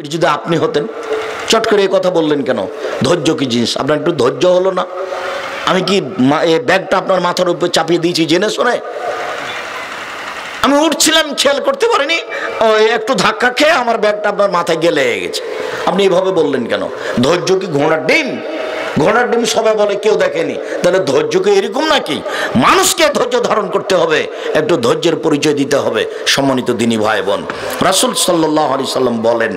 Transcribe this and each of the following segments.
এটা যদি আপনি হতেন, চট করে এই কথা বললেন কেন? ধৈর্য কি জিনিস? আপনার একটু ধৈর্য হলো না? আমি কি ব্যাগটা আপনার মাথার উপর চাপিয়ে দিয়েছি জেনে শোনে? আমি উঠছিলাম, খেয়াল করতে পারিনি একটু ধাক্কা খেয়ে আমার ব্যাগটা আপনার মাথায় গেলে গেছে। আপনি এভাবে বললেন কেন? ধৈর্য কি ঘোড়ার ডিম? ঘোড়ার ডিম সবাই বলে, কেউ দেখেনি। তাহলে ধৈর্য কি এরকম নাকি? মানুষকে ধৈর্য ধারণ করতে হবে, একটু ধৈর্যের পরিচয় দিতে হবে, সম্মানিত দিনী ভাই বোন। রাসুল সাল্লাহ আলি সাল্লাম বলেন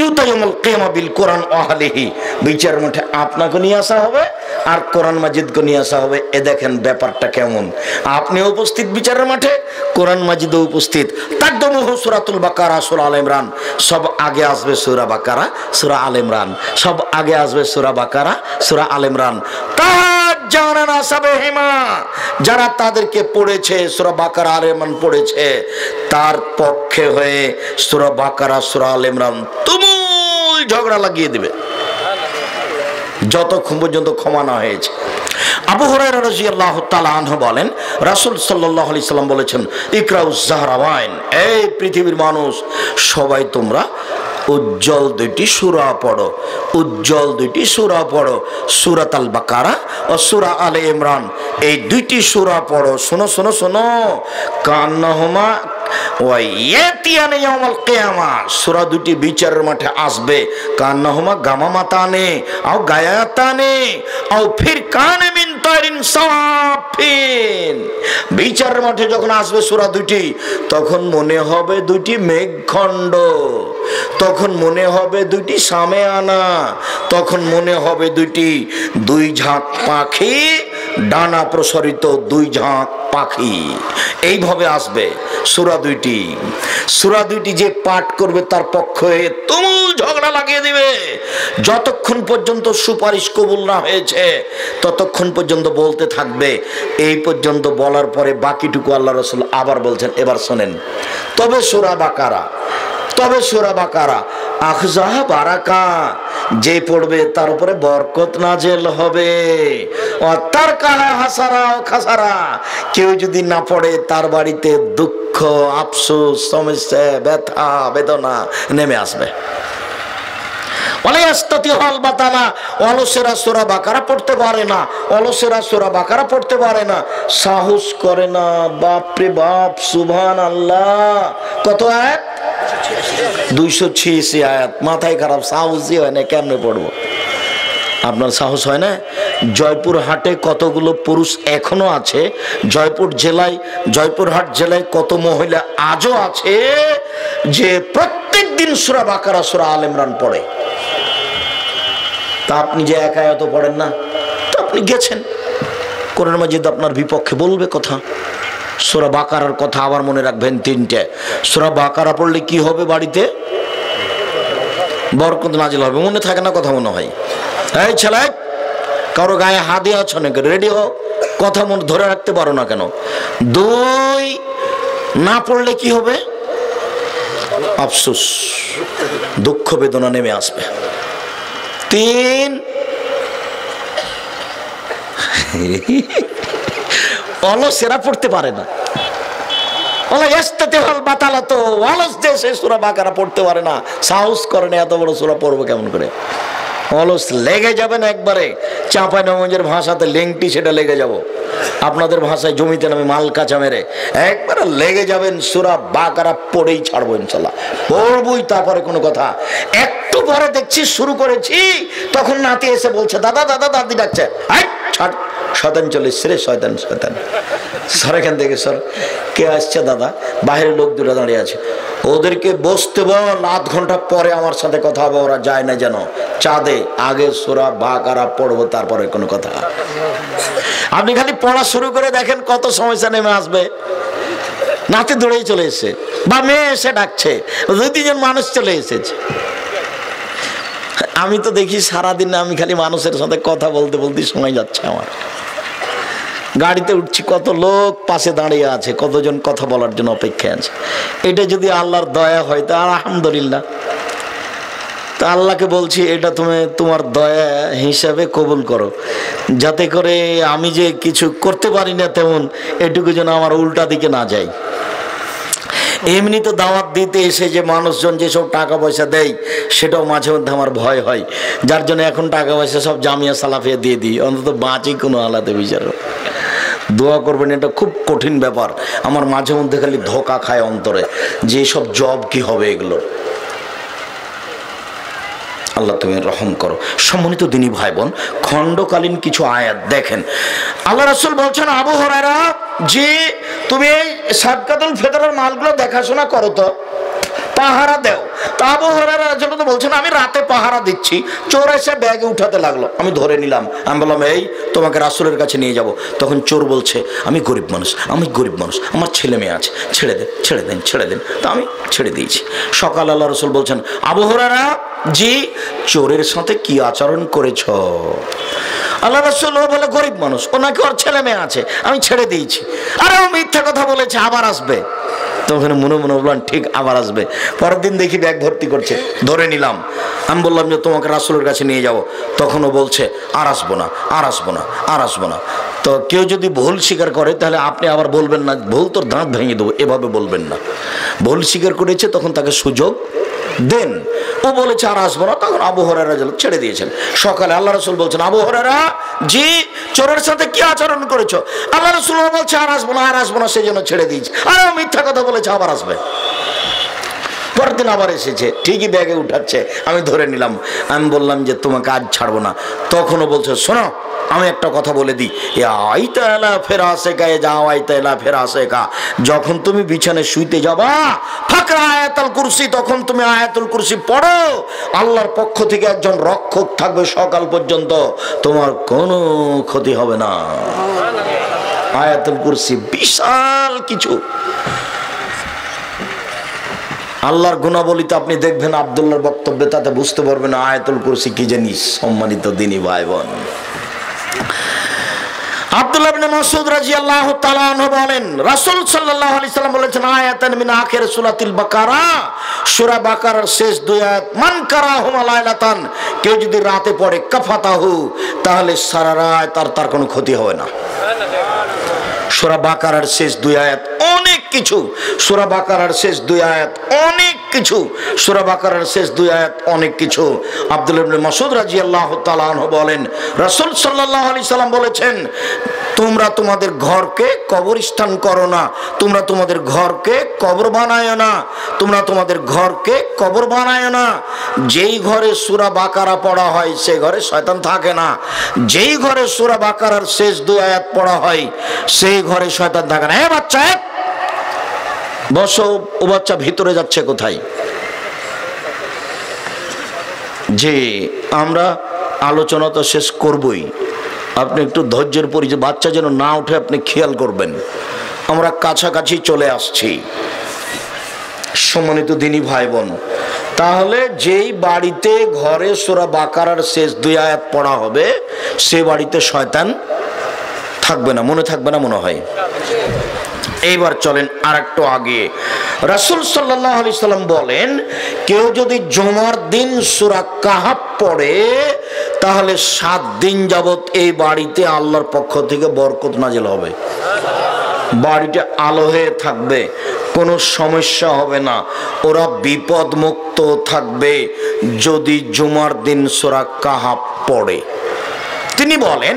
ইউতাইমুল কিয়ামা বিল কোরআন ওয়াহলিহি বিচার মাঠে আপনাকে নিয়ে আসা হবে আর কোরআন মাজিদকে নিয়ে আসা হবে। এ দেখেন ব্যাপারটা কেমন। আপনি উপস্থিত বিচারের মাঠে, কোরআন মাজিদও উপস্থিত। তাকদমুহ সূরাতুল বাকারা, সূরা আল ইমরান। সব আগে আসবে সূরা বাকারা, সূরা আল ইমরান। সব আগে আসবে সূরা বাকারা, সূরা আল ইমরান। তার হেমা। যারা তাদেরকে পড়েছে, সুরা বাকারা আল ইমরান পড়েছে, তার পক্ষে হয়ে সুরা বাকারা, সুরা আল ইমরান তুমুল ঝগড়া লাগিয়ে দিবে। যতক্ষণ পর্যন্ত ক্ষমা না হয়েছে। আবু হুরায়রা রাদিয়াল্লাহু তাআলা আনহু বলেন, রাসূল সাল্লাল্লাহু আলাইহি সাল্লাম বলেছেন ইকরাউজ জাহরাওয়াইন এই পৃথিবীর মানুষ, সবাই তোমরা উজ্জ্বল দুইটি সূরা পড়ো। উজ্জ্বল দুইটি সূরা পড়ো সূরাত আল বাকারা ও সুরা আলে ইমরান। এই দুইটি সূরা পড়ো, শোনো শোনো শোনো। কান্নাহুমা সূরা দুটি বিচারের মাঠে আসবে। কান্নাহুমা গামা মাতানে আও গায়াতানে, আও ফির কানে মিন তাইরিন সাফিন বিচারের মাঠে যখন আসবে সুরা দুটি তখন মনে হবে দুটি মেঘখণ্ড। তখন মনে হবে দুইটি সামে আনা, তখন মনে হবে দুইটি, দুই ঝাঁক পাখি, ডানা প্রসারিত দুই ঝাঁক পাখি। এইভাবে আসবে সুরা দুইটি। সুরা দুইটি যে পাঠ করবে তার পক্ষে তুমুল ঝগড়া লাগিয়ে দিবে। যতক্ষণ পর্যন্ত সুপারিশ কবুল না হয়েছে, ততক্ষণ পর্যন্ত বলতে থাকবে, এই পর্যন্ত বলার পরে বাকিটুকু আল্লাহ রসুল আবার বলছেন, এবার শোনেন। তবে সুরা বাকারা তবে সুরা বাকারা, আখজাহ বারাকা, যে পড়বে তার উপরে বরকত নাজেল হবে। তার কাহা হাসারা ও খাসারা, কেউ যদি না পড়ে তার বাড়িতে দুঃখ, আফসোস, সমস্যা, ব্যথা, বেদনা নেমে আসবে। অলায়াস্তাতি অলসেরা সোরা বাকারা পড়তে পারে না, অলসেরা সোরা বাকারা পড়তে পারে না। সাহস করে না, বাপরে বাপ সুভান আল্লাহ কত আয়াত দুইশো ছিয়াশি আয়াত। মাথায় খারাপ সাহসই হয় না, কেমনে পড়ব? আপনার সাহস হয় না? জয়পুর হাটে কতগুলো পুরুষ এখনও আছে? জয়পুর জেলায় জেলায় কত মহিলা আজও আছে যে প্রত্যেক দিন সুরা বাকারা, সুরা আল পড়ে? তা আপনি যে একা এত পড়েন না, তো আপনি গেছেন। কোরআন মাজিদ আপনার বিপক্ষে বলবে কথা। সোরা বাকারার কথা আবার মনে রাখবেন তিনটে। সোরা বাকারা পড়লে কি হবে বাড়িতে? বরকত নাজিল হবে। মনে থাকে না কথা মনে হয়। এই ছেলে, কারও গায়ে হাতে আছো নাকি? রেডি হও। কথা মনে ধরে রাখতে পারো না কেন? দুই, না পড়লে কি হবে? আফসোস। দুঃখ বেদনা নেমে আসবে। তিন অলসেরা পড়তে পারে না। বাকারা পড়তে পারে না। সাহস এত বড় পড়ব কেমন করে? অলস লেগে যাবেন একবারে। ভাষাতে লেংটি সেটা লেগে যাব। আপনাদের ভাষায় জমিতে নামে মাল কাঁচা মেরে। একবারে লেগে যাবেন, সুরা বাকারা পড়েই ছাড়বো ইনশাল্লাহ। পড়বই তারপরে কোনো কথা। একটু পরে দেখছি, শুরু করেছি, তখন নাতি এসে বলছে, দাদা দাদা, দাদি ডাকছে। ছাড়। শয়তান চলে রে, শয়তান শয়তান। স্যার এখান থেকে স্যার কে আসছে দাদা? বাইরের লোক দুটো দাঁড়িয়ে আছে। ওদেরকে বসতে বল, আধ ঘণ্টা পরে আমার সাথে কথা হবে, ওরা যায় না যেন। চাঁদে, আগে সোরা বাকারা পড়ব, তারপরে কোনো কথা। আপনি খালি পড়া শুরু করে দেখেন কত সমস্যা নেমে আসবে। নাতে দৌড়েই চলে এসে বা মেয়ে এসে ডাকছে। দুই তিনজন মানুষ চলে এসেছে। আমি তো দেখি সারাদিন আমি খালি মানুষের সাথে কথা বলতে বলতে সময় যাচ্ছে আমার। গাড়িতে উঠছি, কত লোক পাশে দাঁড়িয়ে আছে, কতজন কথা বলার জন্য অপেক্ষায় আছে। এটা যদি আল্লাহর দয়া হয়, তা আলহামদুলিল্লাহ। তা আল্লাহকে বলছি, এটা তুমি তোমার দয়া হিসাবে কবুল করো। যাতে করে আমি যে কিছু করতে পারি না তেমন, এটুকু যেন আমার উল্টা দিকে না যায়। এমনি তো দাওয়াত দিতে এসে যে মানুষজন যেসব টাকা পয়সা দেয়, সেটাও মাঝে মধ্যে আমার ভয় হয়। যার জন্য এখন টাকা পয়সা সব জামিয়া সালাফিয়া দিয়ে দিই, অন্তত বাঁচি কোনো আলাদা বিচার। দোয়া করবেন, এটা খুব কঠিন ব্যাপার। আমার মাঝে মধ্যে খালি ধোকা খায় অন্তরে, যে সব জব কি হবে এগুলো। আল্লাহ তুমি রহম করো। সম্মানিত দিনী ভাই বোন খণ্ডকালীন কিছু আয়াত দেখেন। আল্লাহ রাসুল বলছেন, আবু হরারা যে তুমি এই সাদকাতুল ফেতরের মালগুলো দেখাশোনা করো তো। পাহারা দেও। তা আবু হরারা তো বলছেন, আমি রাতে পাহারা দিচ্ছি। চোর এসে ব্যাগে উঠাতে লাগল। আমি ধরে নিলাম, আমি বললাম, এই, তোমাকে রাসুলের কাছে নিয়ে যাব। তখন চোর বলছে, আমি গরিব মানুষ, আমি গরিব মানুষ, আমার ছেলে মেয়ে আছে, ছেড়ে দেন ছেড়ে দেন ছেড়ে দেন। তো আমি ছেড়ে দিয়েছি। সকাল আল্লাহ রসুল বলছেন, আবু হরারা জি, চোরের সাথে কি আচরণ করেছ? আল্লাহ রসুল বলে, গরিব মানুষ ও নাকি ওর ছেলে মেয়ে আছে, আমি ছেড়ে দিয়েছি। আরে ও মিথ্যা কথা বলেছে, আবার আসবে। তখন মনে মনে বললাম ঠিক আবার আসবে। পরের দিন দেখি ব্যাগ ভর্তি করছে, ধরে নিলাম। আমি বললাম যে, তোমাকে রাসুলের কাছে নিয়ে যাব। তখনও বলছে, আর আসব না, আর আসব না, আর আসব না। তো কেউ যদি ভুল স্বীকার করে, তাহলে আপনি আবার বলবেন না, ভুল তোর দাঁত ভেঙে দেবো, এভাবে বলবেন না। ভুল স্বীকার করেছে, তখন তাকে সুযোগ দেন। ও বলেছে, আর আসব না। তখন আবু হরারা ছেড়ে দিয়েছেন। সকালে আল্লাহ রসুল বলছেন, আবু হরারা জি, চোরের সাথে কি আচরণ করেছ? আল্লাহ রসুল বলছে, আর আসব না, আর আসব না সেই জন্য ছেড়ে দিয়েছি। আর মিথ্যা কথা বলেছে, আবার আসবে। পরের দিন আবার এসেছে, ঠিকই ব্যাগে উঠাচ্ছে, আমি ধরে নিলাম। আমি বললাম যে, তোমাকে আজ ছাড়বো না। তখনও বলছে, শোনো আমি একটা কথা বলে দিই। এ আইতা এলা ফেরা আসে কা এ যাও, আইতা এলা ফেরা আসে কা যখন তুমি বিছানে শুইতে যাবা ফাঁকরা আয়াতুল কুরসি, তখন তুমি আয়াতুল কুরসি পড়ো। আল্লাহর পক্ষ থেকে একজন রক্ষক থাকবে সকাল পর্যন্ত। তোমার কোনো ক্ষতি হবে না। আয়াতুল কুরসি বিশাল কিছু। আল্লাহর গুণাবলিতে আপনি দেখবেন আবদুল্লাহর বক্তব্যে তাতে বুঝতে পারবেন আয়াতুল কুরসি কি জিনিস সম্মানিত দিনী ভাই বোন শেষ কেউ যদি রাতে পড়ে, কাফাতাহু, তাহলে সারা রাত তার তার কোনো ক্ষতি হবে না। সূরা শেষ দুই আয়াত অনেক কিছু। সুরা বাকারার শেষ দুই আয়াত অনেক কিছু। সূরা বাকারার শেষ দুই আয়াত অনেক কিছু। আব্দুল ইবনে মাসউদ রাদিয়াল্লাহু তাআলা আনহু বলেন, রাসূল সাল্লাল্লাহু আলাইহি সাল্লাম বলেছেন, তোমরা তোমাদের ঘরকে কবরস্থান করো না, তোমরা তোমাদের ঘরকে কবর বানায় না, তোমরা তোমাদের ঘরকে কবর বানায় না। যেই ঘরে সূরা বাকারা পড়া হয় সেই ঘরে শয়তান থাকে না। যেই ঘরে সূরা বাকারার শেষ দুই আয়াত পড়া হয়, সেই ঘরে শয়তান থাকে না। হ্যাঁ বাচ্চা বসো, ও বাচ্চা ভিতরে যাচ্ছে কোথায়? যে আমরা আলোচনা তো শেষ করবই। আপনি একটু ধৈর্যের পরিচয়, বাচ্চা যেন না উঠে আপনি খেয়াল করবেন। আমরা কাছাকাছি চলে আসছি। সম্মানিত দিনী ভাই বোন তাহলে যেই বাড়িতে ঘরে সোরা বাকারার শেষ দুই আয়াত পড়া হবে, সে বাড়িতে শয়তান থাকবে না, মনে থাকবে না মনে হয়? এইবার চলেন আর একটু আগে। রাসুল সাল্লাহ আলি সাল্লাম বলেন, কেউ যদি জমার দিন সুরা কাহাব পড়ে, তাহলে সাত দিন যাবত এই বাড়িতে আল্লাহর পক্ষ থেকে বরকত নাজেল হবে। বাড়িটা আলো হয়ে থাকবে, কোনো সমস্যা হবে না। ওরা বিপদ মুক্ত থাকবে যদি জুমার দিন সোরা কাহাব পড়ে। তিনি বলেন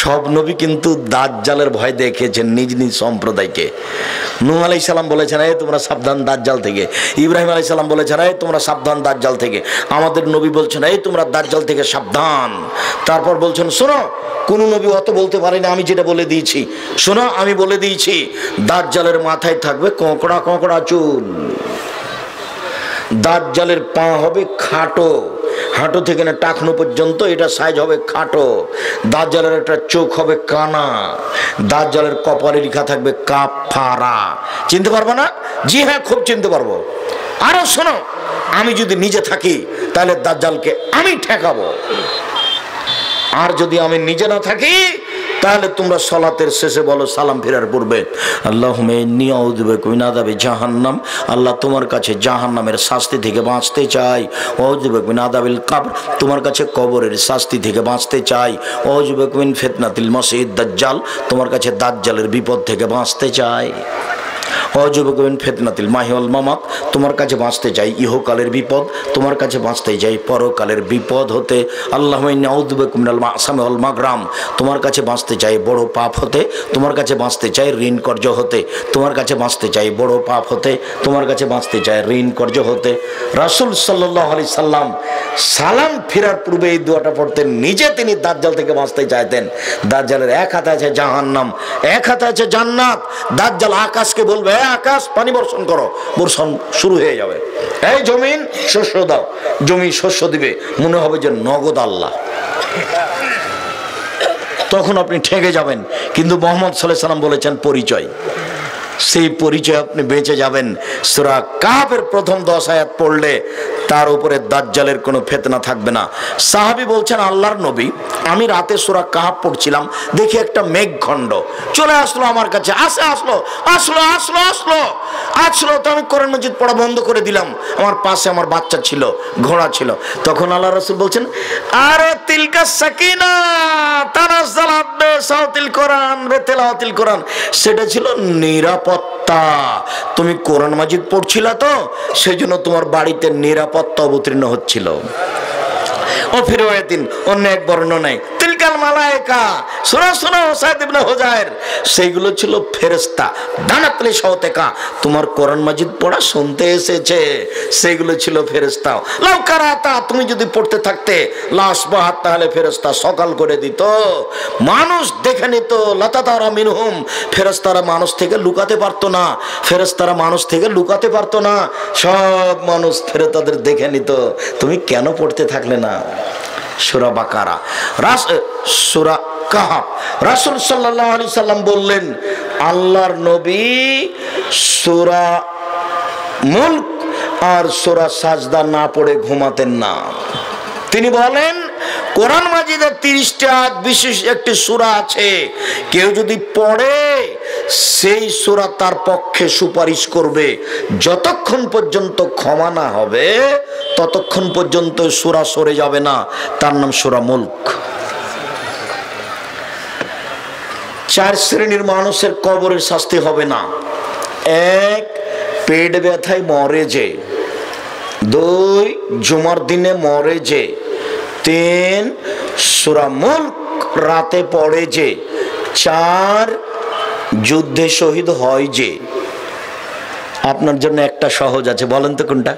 সব নবী কিন্তু দাজ্জালের ভয় দেখেছেন নিজ নিজ সম্প্রদায়কে। নূহ আলাই সালাম বলেছেন, এই তোমরা সাবধান দাজ্জাল থেকে। ইব্রাহিম আলাই সালাম বলেছেন, এই তোমরা সাবধান দাজ্জাল থেকে। আমাদের নবী বলছেন, এই তোমরা দাজ্জাল থেকে সাবধান। তারপর বলছেন, শোনো, কোন নবী অত বলতে পারেনি আমি যেটা বলে দিয়েছি। শোনো, আমি বলে দিয়েছি, দাজ্জালের মাথায় থাকবে কঁকড়া কঁকড়া চুল। দাজ্জালের পা হবে খাটো। হাঁটু থেকে না টাকনো পর্যন্ত এটা সাইজ হবে খাটো। দাঁত জলের একটা চোখ হবে কানা। দাঁত জলের কপালে লেখা থাকবে কাফারা চিনতে পারব না? জি হ্যাঁ খুব চিনতে পারব। আরও শোনো, আমি যদি নিজে থাকি, তাহলে দাজ্জালকে আমি ঠেকাবো। আর যদি আমি নিজে না থাকি তাহলে তোমরা সলাতের শেষে বলো, সালাম ফেরার পূর্বে আল্লাহ নিয়াউদ্বেকুইনাদাবে জাহান্নাম। আল্লাহ তোমার কাছে জাহান্নামের শাস্তি থেকে বাঁচতে চাই অজবেকুইনাদাবিল কাবর। তোমার কাছে কবরের শাস্তি থেকে বাঁচতে চাই অজবেকুইন ফেতনাতিল মসিদ দাজ্জাল। তোমার কাছে দাজ্জালের বিপদ থেকে বাঁচতে চাই অযুবকবিন ফেতনাতিল মাহিউল মামাত, তোমার কাছে বাঁচতে চাই ইহকালের বিপদ, তোমার কাছে বাঁচতে চাই পরকালের বিপদ হতে। আল্লাহ নাউদ্বেকুমিনাল আসামে অল মাগরাম, তোমার কাছে বাঁচতে চাই বড় পাপ হতে, তোমার কাছে বাঁচতে চাই ঋণ কর্য হতে, তোমার কাছে বাঁচতে চাই বড় পাপ হতে, তোমার কাছে বাঁচতে চাই ঋণ কর্য হতে। রাসুল সাল্লাহ আলি সাল্লাম সালাম ফেরার পূর্বে এই দুয়াটা পড়তেন, নিজে তিনি দাজ্জাল থেকে বাঁচতে চাইতেন। দাজ্জালের এক হাতে আছে জাহান্নাম, এক হাতে আছে জান্নাত। দাজ্জাল আকাশকে বলবে "এ আকাশ, পানি বর্ষণ করো, বর্ষণ শুরু হয়ে যাবে। এই জমিন শস্য দাও, জমি শস্য দিবে, মনে হবে যে নগদ আল্লাহ। তখন আপনি ঠেকে যাবেন, কিন্তু মোহাম্মদ সাল্লাহ সাল্লাম বলেছেন পরিচয়। সেই পরিচয় আপনি বেঁচে যাবেন। সুরা কাপের প্রথম দশ আয়াত পড়লে তার উপরে দাজ্জালের কোনো ফেতনা থাকবে না। সাহাবি বলছেন, আল্লাহর নবী, আমি রাতে সুরা কাহাব পড়ছিলাম, দেখি একটা মেঘখণ্ড। চলে আসলো আমার কাছে, আসে আসলো আসলো আসলো আসলো। আসলো তো আমি কোরআন মজিদ পড়া বন্ধ করে দিলাম। আমার পাশে আমার বাচ্চা ছিল, ঘোড়া ছিল। তখন আল্লাহ রসুল বলছেন, আরে তিলকা সাকিনা, তানাজ্জাল আব্বে সাউতিল কোরআন বে তেলাওয়াতিল কোরআন। সেটা ছিল নিরাপত্তা। তুমি কোরআন মাজিদ পড়ছিল তো সেই জন্য তোমার বাড়িতে নিরাপত্তা অবতীর্ণ হচ্ছিল। ও দিন অন্য এক বর্ণনায় সেইগুলো ছিল দানাতলি তোমার কোরআন মাজিদ পড়া শুনতে এসেছে। সেইগুলো ছিল তুমি যদি পড়তে থাকতে, লাশ বাহাত, তাহলে সকাল করে দিত। মানুষ দেখে নিত, লতাতারা মিনহুম। ফেরেশতারা মানুষ থেকে লুকাতে পারতো না। ফেরেশতারা মানুষ থেকে লুকাতে পারতো না। সব মানুষ ফেরে তাদের দেখে নিত। তুমি কেন পড়তে থাকলে না? সুরা বাকারা। রাস সুরা কাহাব রাসুল সাল্লাহ আলি সাল্লাম বললেন, আল্লাহর নবী সুরা মুল্ক আর সুরা সাজদা না পড়ে ঘুমাতেন না। তিনি বলেন কোরআন মাজিদের তিরিশটা বিশেষ একটি সুরা আছে। কেউ যদি পড়ে, সেই সুরা তার পক্ষে সুপারিশ করবে। যতক্ষণ পর্যন্ত ক্ষমা না হবে, ততক্ষণ পর্যন্ত সুরা সরে যাবে না। তার নাম সুরা মুল্ক। চার শ্রেণির মানুষের কবরের শাস্তি হবে না। এক, পেট ব্যথায় মরে যে। দুই, জুমার দিনে মরে যে। তিন সুরা মুল্ক রাতে পড়ে যে, চার যুদ্ধে শহীদ হয় যে। আপনার জন্য একটা সহজ আছে, বলেন তো কোনটা?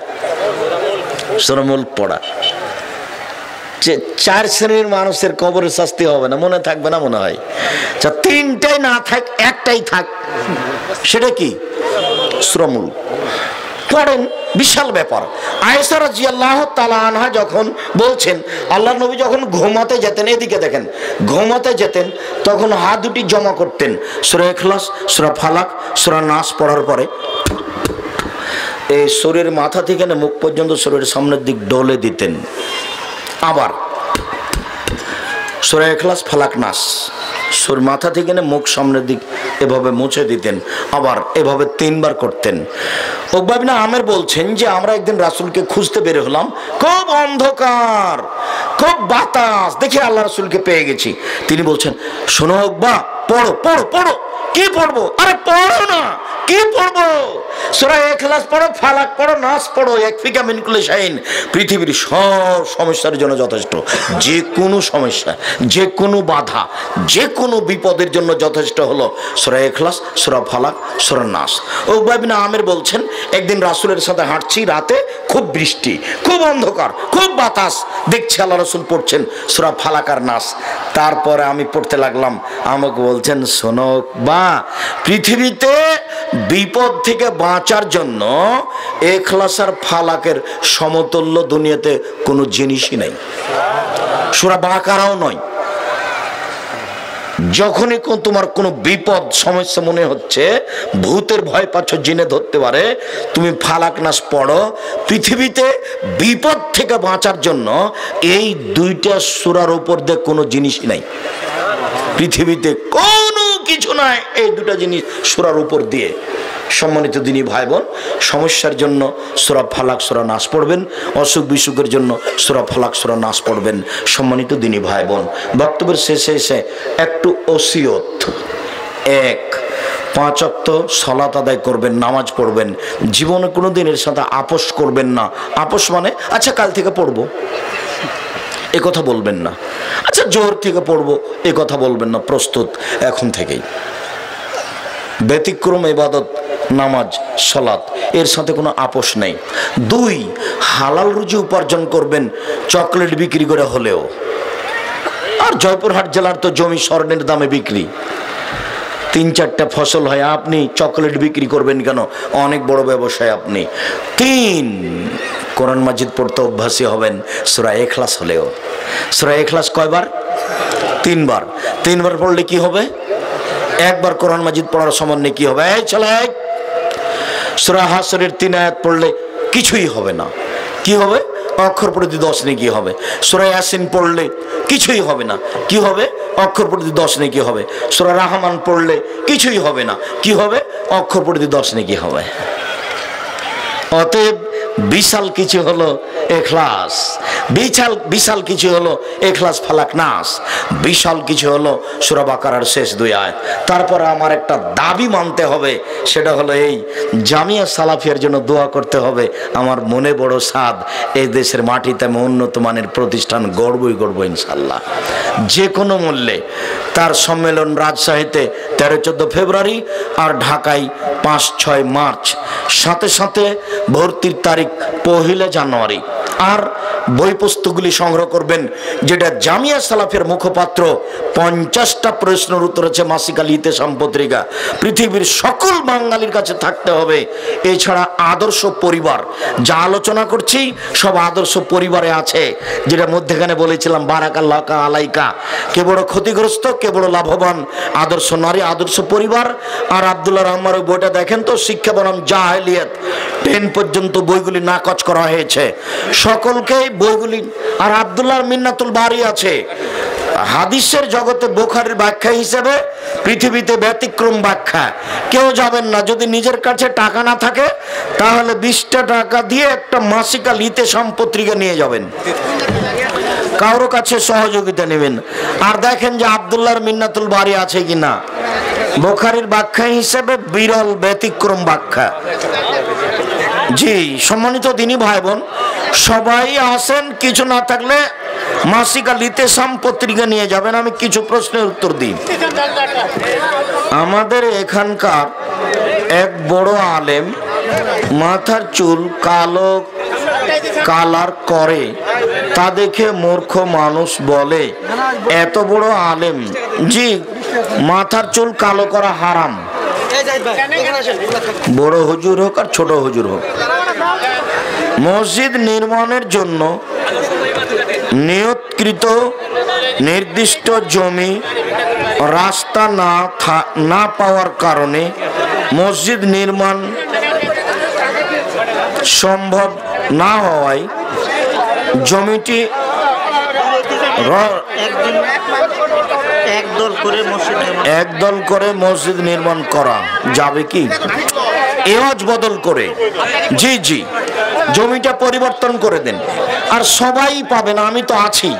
সুরা পড়া। যে চার শ্রেণির মানুষের কবরের শাস্তি হবে না, মনে থাকবে না মনে হয়। আচ্ছা তিনটাই না থাক, একটাই থাক, সেটা কি? শ্রমুল পড়েন বিশাল ব্যাপার। আয়েসা রাজি আল্লাহ আনহা যখন বলছেন আল্লাহ নবী যখন ঘুমাতে যেতেন, এদিকে দেখেন, ঘুমাতে যেতেন, তখন হাত দুটি জমা করতেন। সুরা এখলাস সুরা ফালাক, সুরা নাস পড়ার পরে এই শরীরের মাথা থেকে না মুখ পর্যন্ত শরীরের সামনের দিক ডলে দিতেন। আবার সুরা এখলাস ফালাক, নাস। সুর মাথা থেকে না মুখ সামনের দিক এভাবে মুছে দিতেন, আবার এভাবে তিনবার করতেন। ওকবাবিনা আমের বলছেন যে, আমরা একদিন রাসুলকে খুঁজতে বের হলাম, খুব অন্ধকার, খুব বাতাস, দেখে আল্লাহ রাসুলকে পেয়ে গেছি। তিনি বলছেন, শোনো ওকবা, পড়ো পড়ো পড়ো, কি পড়ব? আরে পড়ো না কি পড়ব? সোরা এখলাস পড়ো, ফালাক পড়ো, নাচ পড়ো, এক ফিকা মিনকুলে শাইন। পৃথিবীর সব সমস্যার জন্য যথেষ্ট। যে কোনো সমস্যা, যে কোনো বাধা, যে কোনো বিপদের জন্য যথেষ্ট হলো। সোরা এখলাস সোরা ফালাক, সোরা নাস ও বাবিনা আমের বলছেন, একদিন রাসুলের সাথে হাঁটছি রাতে, খুব বৃষ্টি, খুব অন্ধকার, খুব বাতাস। দেখছি আল্লাহ রসুল পড়ছেন সোরা ফালাকার নাস তারপরে আমি পড়তে লাগলাম। আমাকে বলছেন শোনক বা, পৃথিবীতে বিপদ থেকে বাঁচার জন্য এখলাস আর ফালাকের সমতুল্য দুনিয়াতে কোনো জিনিসই নেই। সুরা বাঁকারাও নয়। যখনই কোন তোমার কোনো বিপদ সমস্যা মনে হচ্ছে, ভূতের ভয় পাচ্ছ, জিনে ধরতে পারে, তুমি ফালাক নাস পড়ো, পৃথিবীতে বিপদ থেকে বাঁচার জন্য এই দুইটা সুরার উপর দিয়ে কোনো জিনিসই নাই। পৃথিবীতে কোনো নাই এই দুটো জিনিস সুরার উপর দিয়ে সম্মানিত দিনী ভাই বোন সমস্যার জন্য সুরা ফালাক, সুরা নাচ পড়বেন, অসুখ বিসুখের জন্য সুরা ফালাক, সুরা নাচ পড়বেন, সম্মানিত দিনী ভাই বোন বক্তব্যের শেষে এসে একটু ওসিয়ত। এক, পাঁচ অক্ত সলাত আদায় করবেন, নামাজ পড়বেন। জীবনে কোনো দিনের সাথে আপোষ করবেন না। আপোষ মানে আচ্ছা কাল থেকে পড়ব। এ কথা বলবেন না। আচ্ছা জোর থেকে পড়ব। এ কথা বলবেন না, প্রস্তুত। এখন থেকেই। ব্যতিক্রম এবাদত নামাজ সলাৎ এর সাথে কোনো আপোষ নেই। দুই, হালাল রুজি উপার্জন করবেন, চকলেট বিক্রি করে হলেও। আর জয়পুরহাট জেলার তো জমি স্বর্ণের দামে বিক্রি। তিন, চারটা ফসল হয়, আপনি চকলেট বিক্রি করবেন কেন? অনেক বড় ব্যবসায় আপনি। তিন, কোরআন মাজিদ পড়তে অভ্যাসী হবেন, সুরা এখলাস হলেও। সুরা এখলাস কয়বার? তিনবার। তিনবার পড়লে কি হবে? একবার কোরআন মাজিদ পড়ার সমান্য কি হবে? এই চলে সুরা হাসরের তিন আয়াত পড়লে কিছুই হবে না। কি হবে? অক্ষর প্রতি দশ নেকি হবে? সুরা ইয়াসিন পড়লে কিছুই হবে না। কি হবে? অক্ষর প্রতি দশ নেকি হবে? সুরা রাহমান পড়লে কিছুই হবে না। কি হবে? অক্ষর প্রতি দশ নেকি হবে? অতএব বিশাল কিছু হলো এখলাস। বিশাল বিশাল কিছু হলো এখলাস ফালাক নাস। বিশাল কিছু হলো সুরাবাকার শেষ দুই আয়। তারপরে আমার একটা দাবি মানতে হবে, সেটা হলো এই, জামিয়া সালাফিয়ার জন্য দোয়া করতে হবে। আমার মনে বড় সাদ এই দেশের মাটিতে আমি উন্নত মানের প্রতিষ্ঠান গড়বই গড়ব ইনশাল্লাহ যে কোনো মূল্যে, তার সম্মেলন রাজশাহীতে তেরো চোদ্দ ফেব্রুয়ারি আর ঢাকায় পাঁচ ছয় মার্চ। সাথে সাথে ভর্তির তারিখ পহিলা জানুয়ারি। আর বই পুস্তকগুলি সংগ্রহ করবেন, যেটা জামিয়া সালাফের মুখপাত্র পঞ্চাশটা প্রশ্নের উত্তর আছে মাসিকা লিতে সম্পত্রিকা পৃথিবীর সকল বাঙালির কাছে থাকতে হবে। এছাড়া আদর্শ পরিবার, যা আলোচনা করছি, সব আদর্শ পরিবারে আছে, যেটা মধ্যেখানে বলেছিলাম, বারাকাল্লাহ আলাইকা। কে বড় ক্ষতিগ্রস্ত, কে বড় লাভবান, আদর্শ নারী, আদর্শ পরিবার। আর আবদুল্লাহ রহমার ওই বইটা দেখেন তো, শিক্ষা বনাম জাহেলিয়াত। টেন পর্যন্ত বইগুলি নাকচ করা হয়েছে। সকলকেই বইগুলি আর আবদুল্লাহ মিন্নাতুল বাড়ি আছে। হাদিসের জগতে বোখারির ব্যাখ্যা হিসেবে পৃথিবীতে ব্যতিক্রম ব্যাখ্যা। কেউ যাবেন না, যদি নিজের কাছে টাকা না থাকে, তাহলে বিশটা টাকা দিয়ে একটা মাসিকা লিতে সম্পত্রিকা নিয়ে যাবেন। কারও কাছে সহযোগিতা নেবেন। আর দেখেন যে আবদুল্লাহর মিন্নাতুল বাড়ি আছে কিনা। বোখারির ব্যাখ্যা হিসেবে বিরল ব্যতিক্রম ব্যাখ্যা। জি, সম্মানিত দিনী ভাই বোন সবাই আসেন কিছু না থাকলে মাসিকা লিতে সাম পত্রিকা নিয়ে যাবেন, আমি কিছু প্রশ্নের উত্তর দিই। আমাদের এখানকার এক বড় আলেম মাথার চুল কালো কালার করে, তা দেখে মূর্খ মানুষ বলে, এত বড় আলেম, জি, মাথার চুল কালো করা হারাম। বড় হুজুর হোক আর ছোট হুজুর হোক। মসজিদ নির্মাণের জন্য নিয়তকৃত নির্দিষ্ট জমি রাস্তা না না পাওয়ার কারণে মসজিদ নির্মাণ সম্ভব না হওয়ায় জমিটি একদল করে মসজিদ নির্মাণ করা। যাবে কি? এওয়াজ বদল করে। জি জি। জমিটা পরিবর্তন করে দেন। আর সবাই পাবেন আমি তো আছি।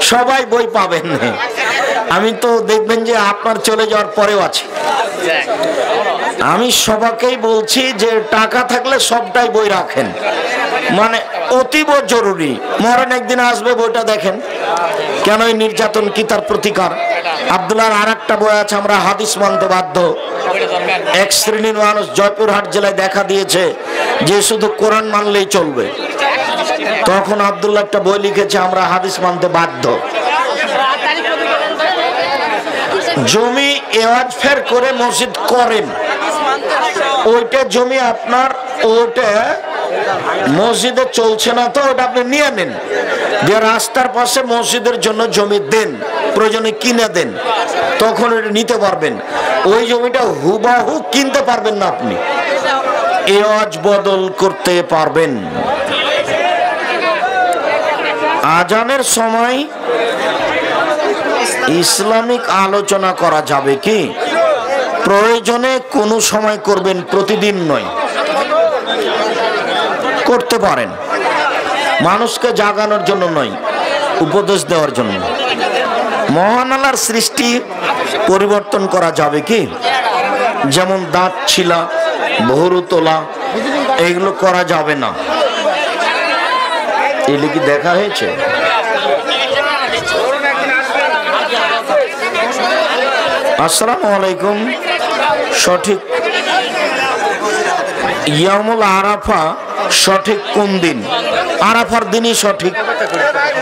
সবাই বই পাবেন। আমি তো দেখবেন যে আপনার চলে যাওয়ার পরেও আছি। আমি সবাকেই বলছি যে টাকা থাকলে সবটাই বই রাখেন। মানে অতীব জরুরি। মরণ একদিন আসবে বইটা দেখেন। কেন এই নির্যাতন কি তার প্রতিকার? আবদুল্লাহ আর একটা বই আছে, আমরা হাদিস মানতে বাধ্য। এক শ্রেণির মানুষ জয়পুরহাট জেলায় দেখা দিয়েছে যে শুধু কোরআন মানলেই চলবে। তখন আবদুল্লাহ একটা বই লিখেছে, আমরা হাদিস মানতে বাধ্য। জমি এওয়াজ ফের করে মসজিদ করেন। ওইটা জমি আপনার ওটা মসজিদে চলছে না তো, ওটা আপনি নিয়ে নেন। যে রাস্তার পাশে মসজিদের জন্য জমি দেন, প্রয়োজনে কিনে দেন, তখন এটা নিতে পারবেন। ওই জমিটা হুবাহু কিনতে পারবেন না আপনি। এওয়াজ বদল করতে পারবেন। আজানের সময় ইসলামিক আলোচনা করা যাবে কি? প্রয়োজনে কোনো সময় করবেন, প্রতিদিন নয়। করতে পারেন। মানুষকে জাগানোর জন্য নয়, উপদেশ দেওয়ার জন্য। মহান আল্লাহর সৃষ্টি পরিবর্তন করা যাবে কি? যেমন দাঁত ছিলা, ভরু তোলা, এগুলো করা যাবে না। এগুলো কি দেখা হয়েছে? আসসালামু আলাইকুম। সঠিক ইয়ামুল আরাফা সঠিক কোন দিন? আরাফার দিনই সঠিক।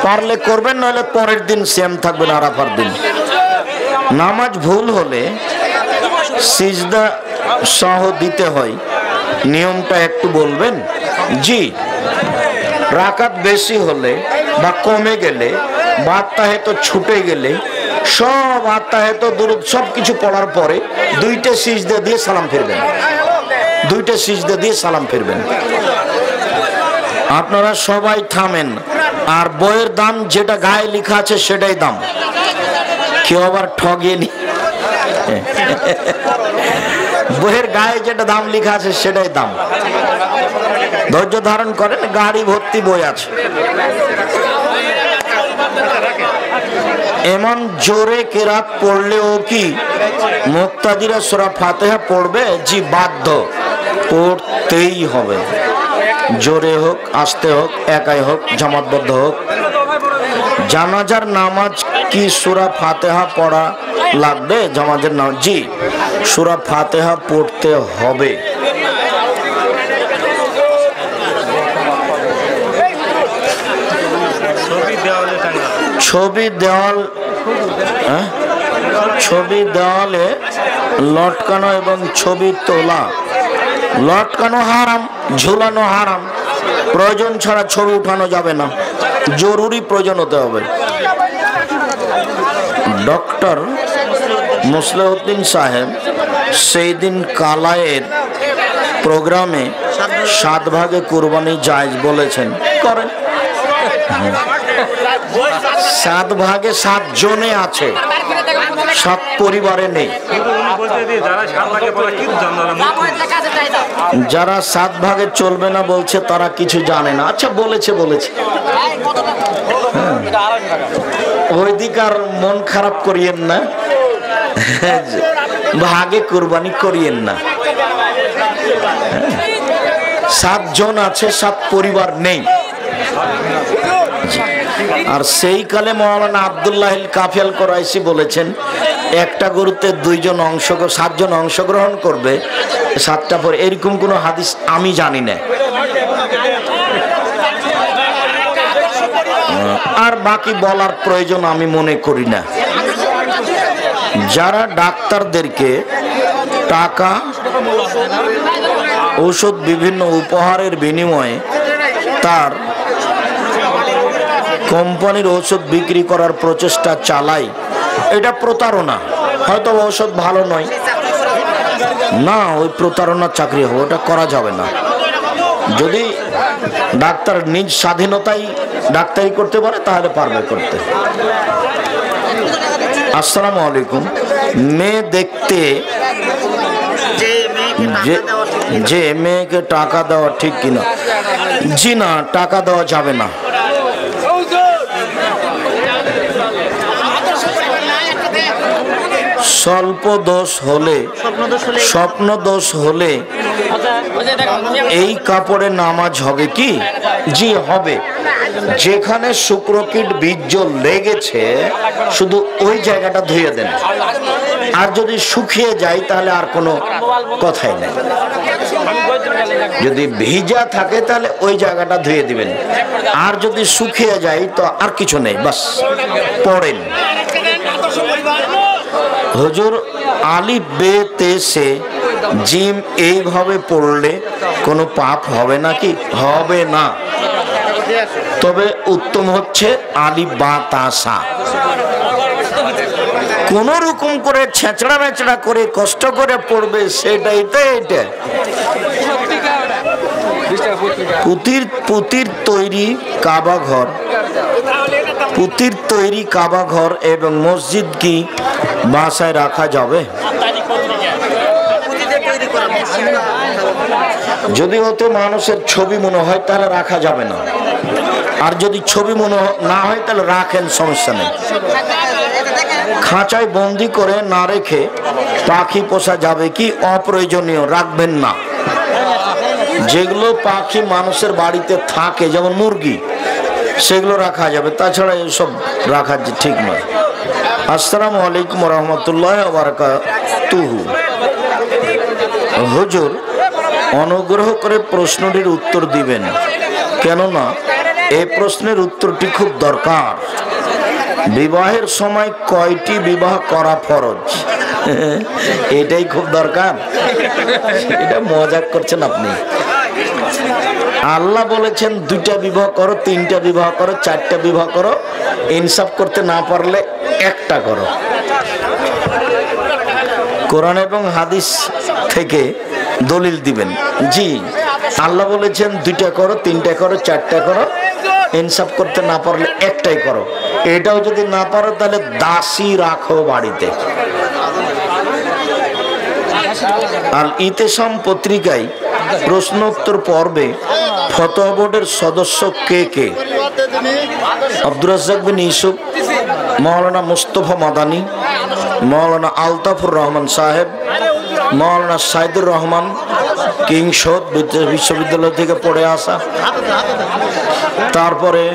পারলে করবেন, নইলে পরের দিন সেম থাকবেন আরাফার দিন। নামাজ ভুল হলে সিজদা সহ দিতে হয়। নিয়মটা একটু বলবেন? জি। রাকাত বেশি হলে বা কমে গেলে, বা আত্মাহেত ছুটে গেলে, সব আত্মাহেত দূর সব কিছু পড়ার পরে দুইটা সিজদা দিয়ে সালাম ফিরবেন। দুইটা সিজদা দিয়ে সালাম ফিরবেন। আপনারা সবাই থামেন। আর বইয়ের দাম যেটা গায়ে লেখা আছে সেটাই দাম। কেউ আবার ঠগেনি বইয়ের গায়ে যেটা দাম লেখা আছে সেটাই দাম। ধৈর্য ধারণ করেন, গাড়ি ভর্তি বই আছে। এমন জোরে কেরাত পড়লেও কি মুক্তাদিরা সোরা ফাতেহা পড়বে? জি, বাধ্য। পড়তেই হবে। জোরে হোক আসতে হোক একাই হোক জামাতবদ্ধ হোক। জানাজার নামাজ কি সুরা ফাতেহা পড়া লাগবে? জামাজের নামাজ জি সুরা ফাতেহা পড়তে হবে। ছবি দেওয়াল হ্যাঁ? ছবি দেওয়ালে লটকানো এবং ছবি তোলা। লটকানো হারাম। ঝুলানো হারাম। প্রয়োজন ছাড়া ছবি উঠানো যাবে না। জরুরি প্রয়োজন হতে হবে। ডক্টর মুসলেউদ্দিন সাহেব সেই দিন কালায়ের প্রোগ্রামে সাত ভাগে কুরবানি জায়জ বলেছেন। করেন। সাত ভাগে সাত জনে আছে। সাত পরিবারে নেই। যারা সাত ভাগে চলবে না বলছে তারা কিছু জানে না। আচ্ছা বলেছে বলেছে। ওই দিক আর মন খারাপ করিয়েন না। ভাগে কোরবানি করিয়েন না। সাতজন আছে সাত পরিবার নেই। আর সেই কালে মৌলানা আবদুল্লাহ কাফিয়াল করাইসি বলেছেন, একটা গরুতে দুইজন অংশ, সাতজন অংশগ্রহণ করবে, সাতটা পরে, এরকম কোনো হাদিস আমি জানি না। আর বাকি বলার প্রয়োজন আমি মনে করি না। যারা ডাক্তারদেরকে টাকা, ঔষধ, বিভিন্ন উপহারের বিনিময়ে তার কোম্পানির ঔষধ বিক্রি করার প্রচেষ্টা চালাই এটা প্রতারণা। হয়তো ঔষধ ভালো নয়। না, ওই প্রতারণার চাকরি হবে ওটা করা যাবে না। যদি ডাক্তার নিজ স্বাধীনতাই ডাক্তারি করতে পারে, তাহলে পারবে করতে। আসসালামু আলাইকুম। মেয়ে দেখতে যে যে মেয়েকে টাকা দেওয়া ঠিক কিনা? জি না, টাকা দেওয়া যাবে না। স্বল্প দোষ হলে স্বপ্ন দোষ হলে এই কাপড়ে নামাজ হবে কি? জি হবে। যেখানে শুক্রকীট বীর্য লেগেছে শুধু ওই জায়গাটা ধুয়ে দেন। আর যদি শুকিয়ে যায় তাহলে আর কোনো কথাই নেই। যদি ভিজা থাকে তাহলে ওই জায়গাটা ধুয়ে দিবেন। আর যদি শুকিয়ে যায় তো আর কিছু নেই বাস। পড়েন। হুজুর আলি বে তে সে জিম এইভাবে পড়লে কোনো পাপ হবে নাকি হবে না। তবে উত্তম হচ্ছে আলি বা তাসা কোন রকম করে ছেঁচড়া মেচড়া করে কষ্ট করে পড়বে সেটাই তো এটা। পুতির পুতির তৈরি কাবা ঘর পুতির তৈরি কাবা ঘর এবং মসজিদ কি বাসায় রাখা যাবে? যদি হতে মানুষের ছবি মনে হয় তাহলে রাখা যাবে না। আর যদি ছবি মনে না হয়, তাহলে রাখেন, সমস্যা নেই। খাঁচায় বন্দি করে না রেখে পাখি পোষা যাবে কি অপ্রয়োজনীয়? রাখবেন না। যেগুলো পাখি মানুষের বাড়িতে থাকে, যেমন মুরগি সেগুলো রাখা যাবে, তাছাড়া এসব রাখা ঠিক নয়। আসসালামু আলাইকুম রহমতুল্লাহ তুহু হুজুর, অনুগ্রহ করে প্রশ্নটির উত্তর দিবেন। কেননা এই প্রশ্নের উত্তরটি খুব দরকার। বিবাহের সময় কয়টি বিবাহ করা ফরজ? এটাই খুব দরকার। এটা মজাক করছেন আপনি। আল্লাহ বলেছেন, দুইটা বিবাহ করো, তিনটা বিবাহ করো, চারটা বিবাহ করো। ইনসাফ করতে না পারলে একটা করো। কোরআন এবং হাদিস থেকে দলিল দিবেন। জি, আল্লাহ বলেছেন, দুইটা করো, তিনটা করো, চারটা করো। ইনসাফ করতে না পারলে একটাই করো। এটাও যদি না পারো, তাহলে দাসী রাখো বাড়িতে। আর ইতেসাম পত্রিকায় প্রশ্নোত্তর পর্বে ফতোয়া বোর্ডের সদস্য কে কে? আব্দুর রাজ্জাক বিন ইউসুফ, মৌলানা মুস্তফা মাদানি, মৌলানা আলতাফুর রহমান সাহেব, মৌলানা সাইদুর রহমান কিংসদ বিদ্যা- বিশ্ববিদ্যালয় থেকে পড়ে আসা। তারপরে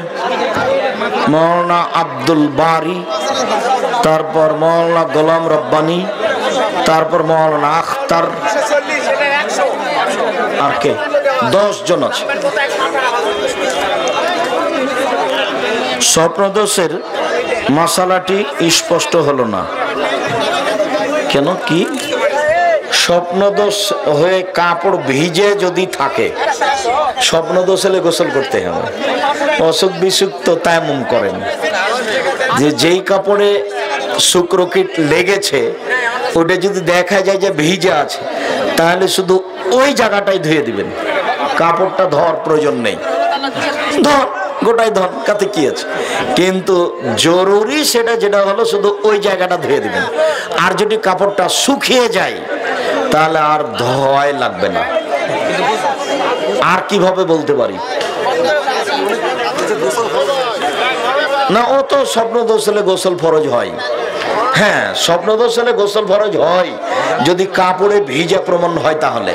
মৌলানা আব্দুল বারি, তারপর মৌলানা গোলাম রব্বানি, তারপর মৌলানা আখতার আর কে দশ জন আছে। স্বপ্নদোষের মশালাটি স্পষ্ট হলো না। কেন? কি? স্বপ্নদোষ হয়ে কাপড় ভিজে যদি থাকে, স্বপ্নদোষ হলে গোসল করতে হবে। অসুখ বিসুখ তো তেমন করেন। যে যেই কাপড়ে শুক্রকীট লেগেছে, ওটা যদি দেখা যায় যে ভিজে আছে, তাহলে শুধু ওই জায়গাটাই ধুয়ে দিবেন। কাপড়টা ধর প্রয়োজন নেই। ধর, গোটাই ধন কাতে কি আছে? কিন্তু জরুরি সেটা যেটা হলো, শুধু ওই জায়গাটা ধুয়ে দিবেন। আর যদি কাপড়টা শুকিয়ে যায়, তাহলে আর ধোয়াই লাগবে না। আর কীভাবে বলতে পারি? না ও তো স্বপ্ন দোষ হলে গোসল ফরজ হয়। হ্যাঁ স্বপ্ন দর্শনে গোসল ফরজ হয়। যদি কাপড়ে ভিজা প্রমাণ হয় তাহলে।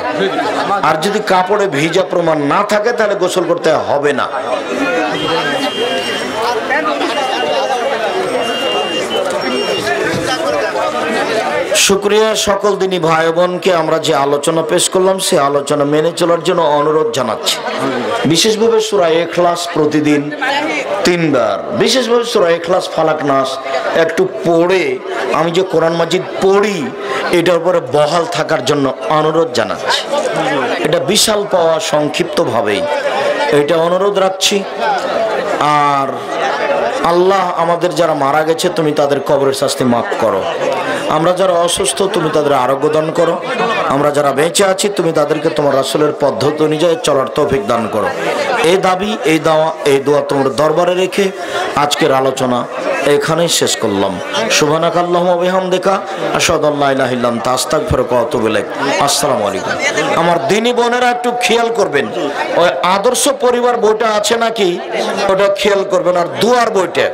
আর যদি কাপড়ে ভিজা প্রমাণ না থাকে, তাহলে গোসল করতে হবে না। শুক্রিয়া সকল দিনই ভাই বোনকে। আমরা যে আলোচনা পেশ করলাম, সে আলোচনা মেনে চলার জন্য অনুরোধ জানাচ্ছি। বিশেষভাবে সুরা এখলাস প্রতিদিন তিনবার। বিশেষভাবে সুরা এখলাস ফালাক নাস একটু পড়ে, আমি যে কোরআন মাজিদ পড়ি, এটার উপরে বহাল থাকার জন্য অনুরোধ জানাচ্ছি। এটা বিশাল পাওয়া সংক্ষিপ্তভাবেই। এটা অনুরোধ রাখছি। আর আল্লাহ আমাদের যারা মারা গেছে, তুমি তাদের কবরের শাস্তি মাফ করো। আমরা যারা অসুস্থ, তুমি তাদের আরোগ্য দান করো। আমরা যারা বেঁচে আছি, তুমি তাদেরকে তোমার আসলের পদ্ধতি অনুযায়ী চলার তৌফিক দান করো। এই দাবি, এই দাওয়া, এই দোয়া তোমার দরবারে রেখে আজকের আলোচনা এখানেই শেষ করলাম। আল্লা ইলাহা ইল্লা আনতা আস্তাগফিরুকা ওয়া আতুবু ইলাইক। আসসালামু আলাইকুম। আমার দিনী বোনেরা একটু খেয়াল করবেন, ওই আদর্শ পরিবার বইটা আছে নাকি? ওটা খেয়াল করবেন, আর দুয়ার বইটা,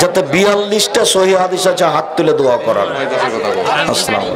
যাতে বিয়াল্লিশটা সহি হাদিস আছে, হাত তুলে দোয়া করার। আসসালামু